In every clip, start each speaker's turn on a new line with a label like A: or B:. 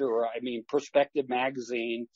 A: sure. I mean, Perspective Magazine.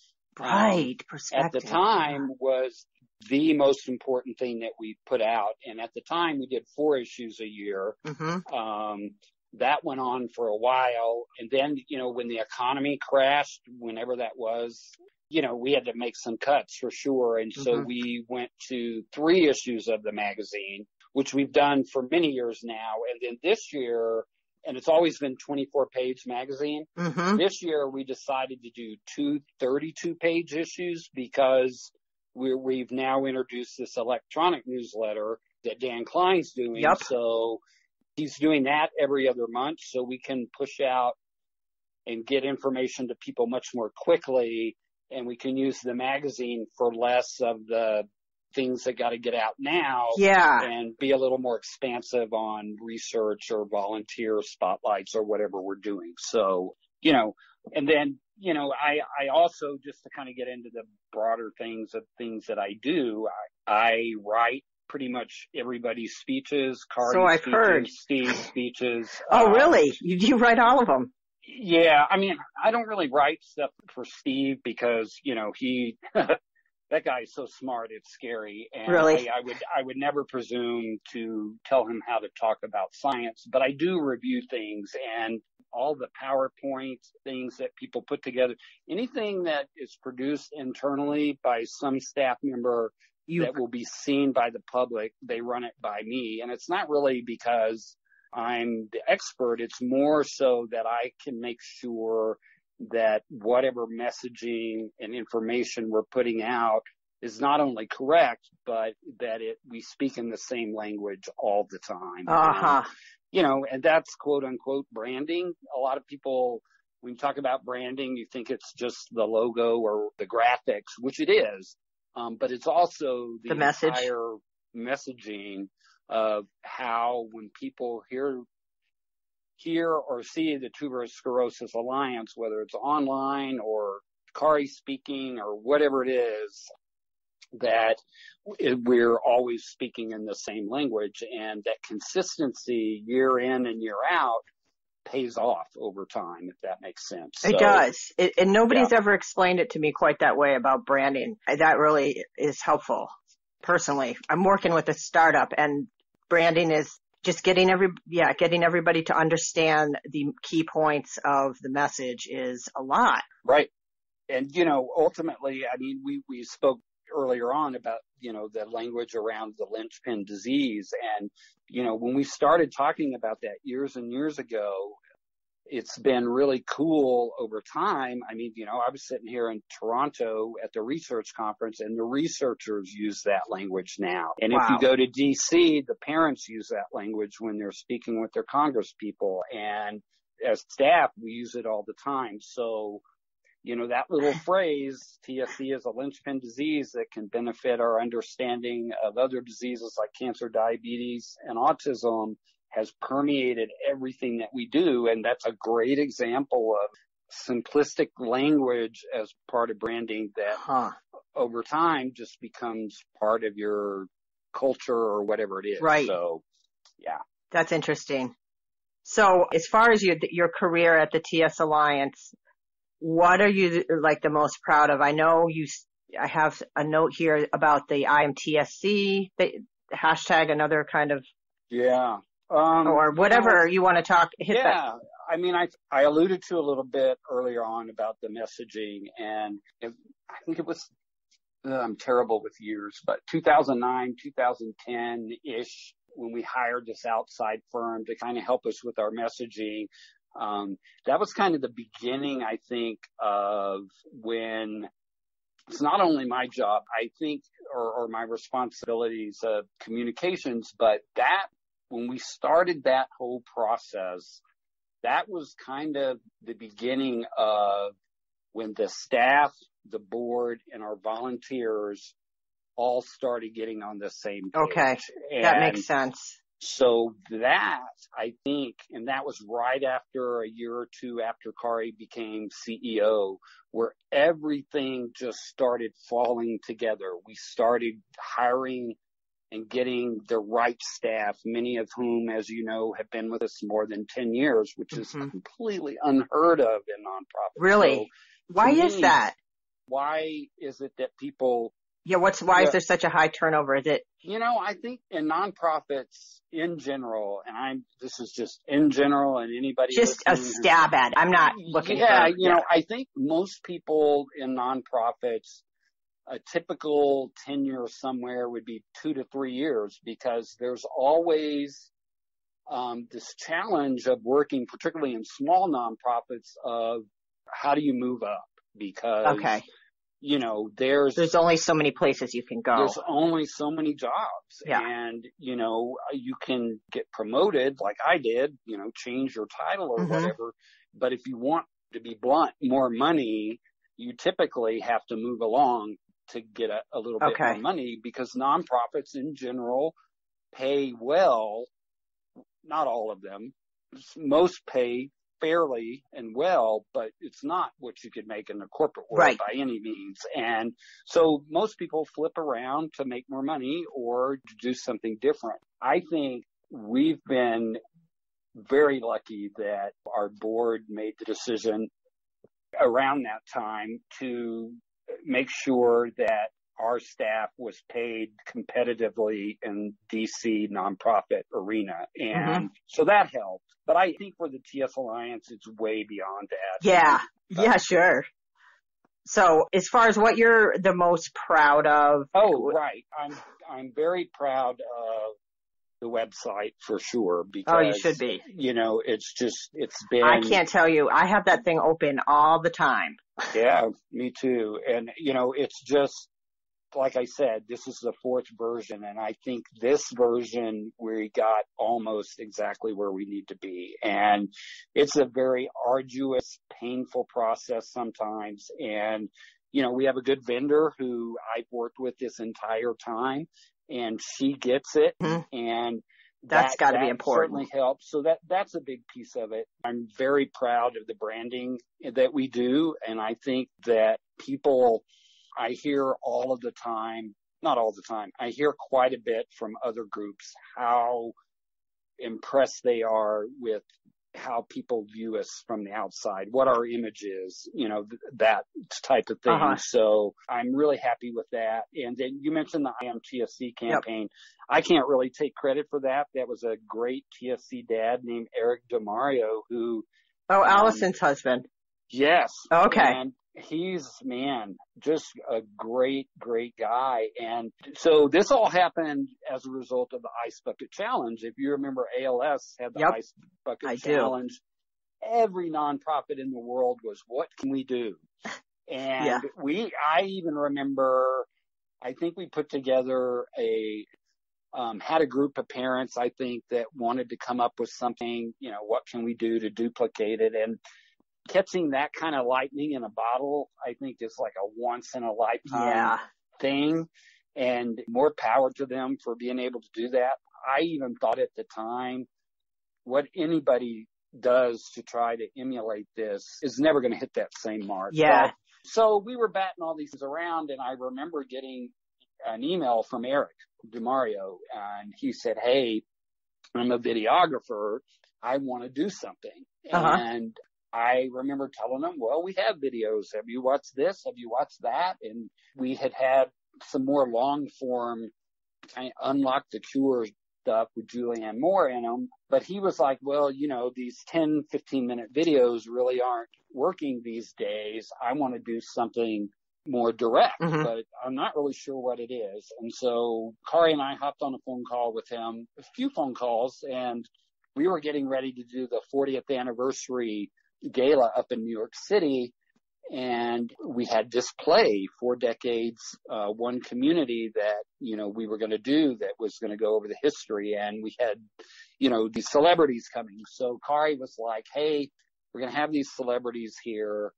B: um, right. Um, Perspective.
A: At the time was the most important thing that we put out. And at the time we did four issues a year. Mm-hmm. Um, that went on for a while. And then, you know, when the economy crashed, whenever that was, you know, we had to make some cuts for sure. And so mm-hmm. we went to three issues of the magazine, which we've done for many years now. And then this year, and it's always been 24 page magazine. Mm-hmm. This year we decided to do two 32 page issues because we have now introduced this electronic newsletter that Dan Klein's doing. Yep. So he's doing that every other month so we can push out and get information to people much more quickly and we can use the magazine for less of the things that got to get out now
B: yeah.
A: and be a little more expansive on research or volunteer spotlights or whatever we're doing. So you know and then you know i i also just to kind of get into the broader things of things that i do i, I write pretty much everybody's speeches Kari's
B: so i've
A: speeches,
B: heard.
A: Steve's speeches
B: oh um, really? You, you write all of them
A: yeah, I mean, I don't really write stuff for Steve because, you know, he, that guy is so smart, it's scary. And
B: really?
A: I, I, would, I would never presume to tell him how to talk about science, but I do review things and all the PowerPoint things that people put together, anything that is produced internally by some staff member you, that will be seen by the public, they run it by me. And it's not really because I'm the expert. It's more so that I can make sure that whatever messaging and information we're putting out is not only correct, but that it, we speak in the same language all the time.
B: Uh-huh. And,
A: you know, and that's quote unquote branding. A lot of people, when you talk about branding, you think it's just the logo or the graphics, which it is. Um, but it's also the,
B: the message.
A: entire messaging of how when people hear hear or see the Tuberous Sclerosis Alliance, whether it's online or Kari speaking or whatever it is, that we're always speaking in the same language and that consistency year in and year out pays off over time, if that makes sense.
B: It so, does. It, and nobody's yeah. ever explained it to me quite that way about branding. That really is helpful. Personally, I'm working with a startup and branding is just getting every, yeah, getting everybody to understand the key points of the message is a lot.
A: Right. And, you know, ultimately, I mean, we, we spoke earlier on about, you know, the language around the linchpin disease. And, you know, when we started talking about that years and years ago, it's been really cool over time. I mean, you know, I was sitting here in Toronto at the research conference and the researchers use that language now. And wow. if you go to DC, the parents use that language when they're speaking with their congress people. And as staff, we use it all the time. So, you know, that little phrase, TSC is a linchpin disease that can benefit our understanding of other diseases like cancer, diabetes, and autism has permeated everything that we do. And that's a great example of simplistic language as part of branding that huh. over time just becomes part of your culture or whatever it is.
B: Right.
A: So, yeah.
B: That's interesting. So as far as your, your career at the TS Alliance, what are you like the most proud of? I know you, I have a note here about the IMTSC, the hashtag, another kind of
A: yeah.
B: Um, or whatever you, you want to talk.
A: yeah,
B: that.
A: I mean, I I alluded to a little bit earlier on about the messaging, and it, I think it was uh, I'm terrible with years, but 2009, 2010 ish when we hired this outside firm to kind of help us with our messaging. Um, that was kind of the beginning, I think, of when it's not only my job, I think, or, or my responsibilities of communications, but that when we started that whole process, that was kind of the beginning of when the staff, the board, and our volunteers all started getting on the same page.
B: Okay. And that makes sense.
A: So that, I think, and that was right after a year or two after Kari became CEO, where everything just started falling together. We started hiring and getting the right staff, many of whom, as you know, have been with us more than 10 years, which is mm-hmm. completely unheard of in nonprofits.
B: Really? So, why me, is that?
A: Why is it that people
B: yeah, what's why yeah. is there such a high turnover? Is it
A: you know, I think in nonprofits in general, and I'm this is just in general and anybody
B: just a stab at it. I'm not looking
A: yeah,
B: for,
A: you yeah. know, I think most people in nonprofits a typical tenure somewhere would be two to three years because there's always um, this challenge of working, particularly in small nonprofits, of how do you move up? Because
B: okay
A: you know, there's
B: there's only so many places you can go.
A: There's only so many jobs,
B: yeah.
A: and you know, you can get promoted like I did, you know, change your title or mm-hmm. whatever. But if you want to be blunt, more money, you typically have to move along to get a, a little bit
B: okay.
A: more money because nonprofits in general pay well. Not all of them. Most pay fairly and well, but it's not what you could make in the corporate world
B: right.
A: by any means. And so most people flip around to make more money or to do something different. I think we've been very lucky that our board made the decision around that time to make sure that our staff was paid competitively in DC nonprofit arena. And mm-hmm. so that helped. But I think for the TS Alliance, it's way beyond that.
B: Yeah. yeah, sure. So as far as what you're the most proud of?
A: Oh, right. I'm, I'm very proud of the website for sure because
B: oh you should be
A: you know it's just it's been
B: i can't tell you i have that thing open all the time
A: yeah me too and you know it's just like I said, this is the fourth version, and I think this version we got almost exactly where we need to be. And it's a very arduous, painful process sometimes. And, you know, we have a good vendor who I've worked with this entire time, and she gets it.
B: Mm-hmm.
A: And
B: that's
A: that,
B: got to
A: that
B: be important.
A: Certainly helps. So that that's a big piece of it. I'm very proud of the branding that we do, and I think that people I hear all of the time, not all the time, I hear quite a bit from other groups how impressed they are with how people view us from the outside, what our image is, you know, th- that type of thing.
B: Uh-huh.
A: So I'm really happy with that. And then you mentioned the IMTSC campaign.
B: Yep.
A: I can't really take credit for that. That was a great TSC dad named Eric DeMario who.
B: Oh, um, Allison's um, husband.
A: Yes.
B: Okay.
A: And he's man, just a great, great guy. And so this all happened as a result of the ice bucket challenge. If you remember ALS had the
B: yep,
A: ice bucket
B: I
A: challenge.
B: Do.
A: Every nonprofit in the world was, what can we do? And
B: yeah.
A: we, I even remember, I think we put together a, um, had a group of parents, I think, that wanted to come up with something, you know, what can we do to duplicate it? And catching that kind of lightning in a bottle, I think is like a once in a lifetime
B: yeah.
A: thing and more power to them for being able to do that. I even thought at the time what anybody does to try to emulate this is never going to hit that same mark.
B: Yeah.
A: But, so we were batting all these things around and I remember getting an email from Eric DeMario and he said, Hey, I'm a videographer. I want to do something.
B: Uh-huh.
A: And I remember telling them, well, we have videos. Have you watched this? Have you watched that? And we had had some more long form kind of unlock the cure stuff with Julianne Moore in them. But he was like, well, you know, these 10, 15 minute videos really aren't working these days. I want to do something more direct,
B: mm-hmm.
A: but I'm not really sure what it is. And so Kari and I hopped on a phone call with him, a few phone calls, and we were getting ready to do the 40th anniversary gala up in New York City and we had this play four decades uh, one community that you know we were going to do that was going to go over the history and we had you know these celebrities coming. So kari was like hey we're going to have these celebrities here.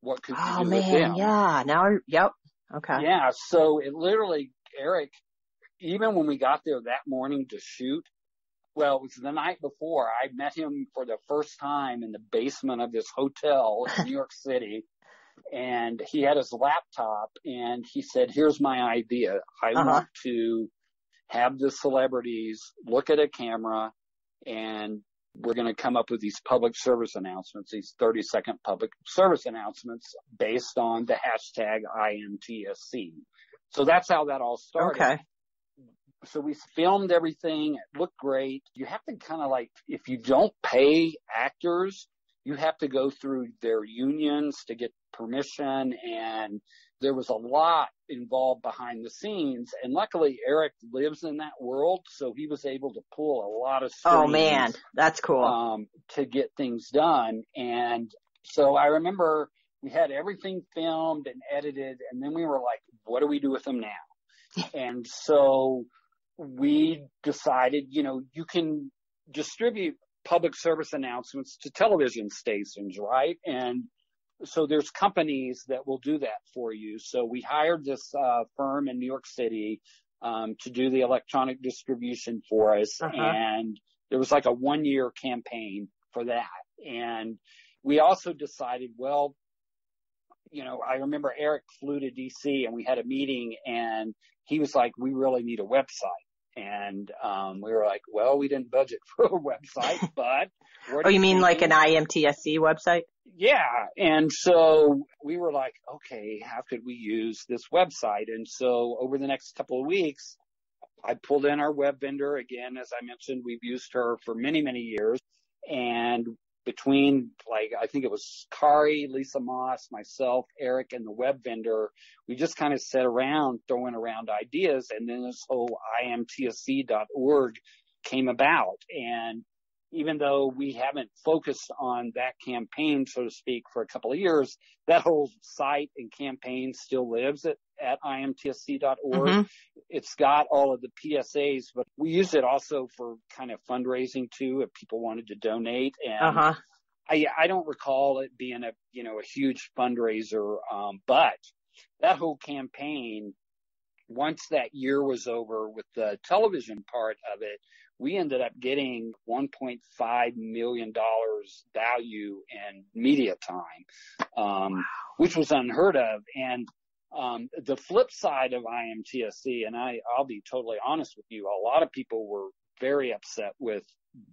A: What could you
B: oh,
A: do
B: man,
A: with them?
B: yeah now yep okay.
A: Yeah so it literally eric even when we got there that morning to shoot well, it was the night before. I met him for the first time in the basement of this hotel in New York City. And he had his laptop and he said, here's my idea. I
B: uh-huh.
A: want to have the celebrities look at a camera and we're going to come up with these public service announcements, these 30 second public service announcements based on the hashtag IMTSC. So that's how that all started.
B: Okay.
A: So we filmed everything. It looked great. You have to kind of like, if you don't pay actors, you have to go through their unions to get permission and there was a lot involved behind the scenes and luckily Eric lives in that world so he was able to pull a lot of
B: Oh man, that's cool.
A: Um, to get things done and so I remember we had everything filmed and edited and then we were like what do we do with them now? and so we decided, you know, you can distribute public service announcements to television stations, right? And so there's companies that will do that for you. So we hired this uh, firm in New York City um, to do the electronic distribution for us, uh-huh. and there was like a one year campaign for that. And we also decided, well, you know, I remember Eric flew to DC and we had a meeting and he was like, we really need a website. And um, we were like, well, we didn't budget for a website, but.
B: oh, you mean like an IMTSC website?
A: Yeah. And so we were like, okay, how could we use this website? And so over the next couple of weeks, I pulled in our web vendor. Again, as I mentioned, we've used her for many, many years. And between like I think it was Kari, Lisa Moss, myself, Eric, and the web vendor, we just kind of sat around throwing around ideas, and then this whole imtsc.org came about. And even though we haven't focused on that campaign, so to speak, for a couple of years, that whole site and campaign still lives at, at imtsc.org. Mm-hmm. It's got all of the PSAs, but we use it also for kind of fundraising too, if people wanted to donate. And uh-huh. I, I don't recall it being a, you know, a huge fundraiser. Um, but that whole campaign, once that year was over with the television part of it, we ended up getting $1.5 million value in media time, um, wow. which was unheard of. And um, the flip side of IMTSC, and I, I'll be totally honest with you, a lot of people were very upset with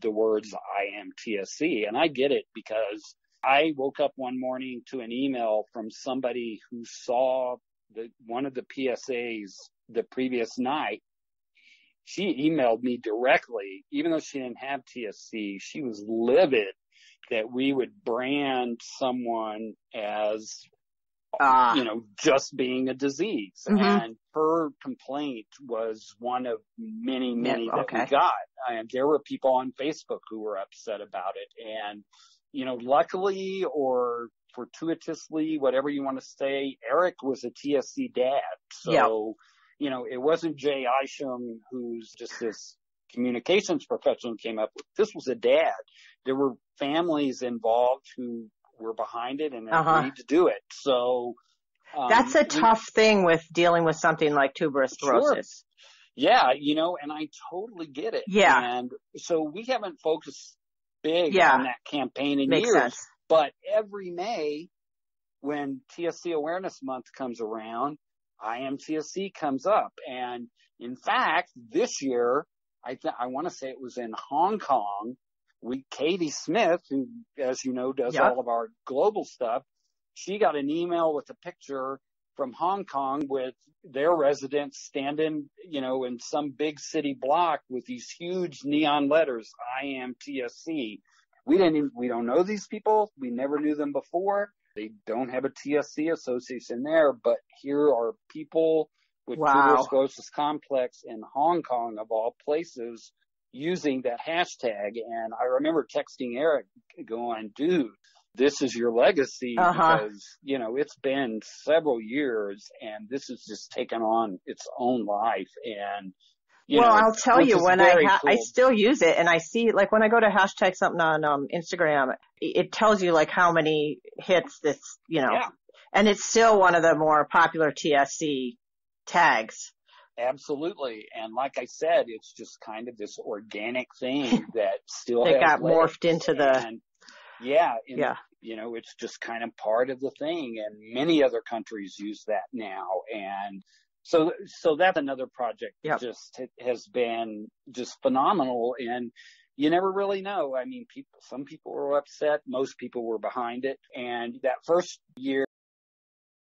A: the words IMTSC, and I get it because I woke up one morning to an email from somebody who saw the, one of the PSAs the previous night. She emailed me directly, even though she didn't have TSC, she was livid that we would brand someone as, uh, you know, just being a disease. Mm-hmm. And her complaint was one of many, many yeah, okay. that we got. And there were people on Facebook who were upset about it. And, you know, luckily or fortuitously, whatever you want to say, Eric was a TSC dad. So, yep you know, it wasn't Jaye Isham who's just this communications professional came up with. This was a dad. There were families involved who were behind it and uh-huh. agreed to do it. So
B: um, that's a tough we, thing with dealing with something like tuberous sclerosis.
A: Sure. Yeah, you know, and I totally get it.
B: Yeah.
A: And so we haven't focused big yeah. on that campaign in
B: Makes
A: years.
B: Sense.
A: But every May, when TSC Awareness Month comes around, IMTSC comes up. And in fact, this year, I th- I want to say it was in Hong Kong. We, Katie Smith, who, as you know, does yep. all of our global stuff, she got an email with a picture from Hong Kong with their residents standing, you know, in some big city block with these huge neon letters, IMTSC. We didn't, even, we don't know these people. We never knew them before. They don't have a TSC association there, but here are people with wow. tuberous complex in Hong Kong of all places using that hashtag. And I remember texting Eric going, dude, this is your legacy uh-huh. because, you know, it's been several years and this has just taken on its own life. And
B: you well, know, I'll tell you when I ha- cool. I still use it and I see like when I go to hashtag something on um Instagram, it tells you like how many hits this, you know,
A: yeah.
B: and it's still one of the more popular TSC tags.
A: Absolutely. And like I said, it's just kind of this organic thing that still
B: that got morphed into the
A: and yeah,
B: yeah.
A: You know, it's just kind of part of the thing and many other countries use that now and So, so that's another project
B: Yep.
A: just has been just phenomenal. And you never really know. I mean, people, some people were upset. Most people were behind it. And that first year